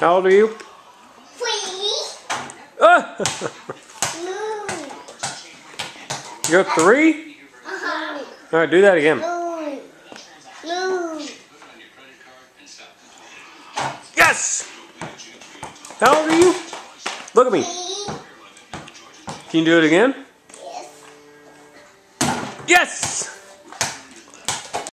How old are you? Three. You're three? Uh -huh. All right, do that again. Moon. Moon. Yes! How old are you? Look at me. Can you do it again? Yes! yes!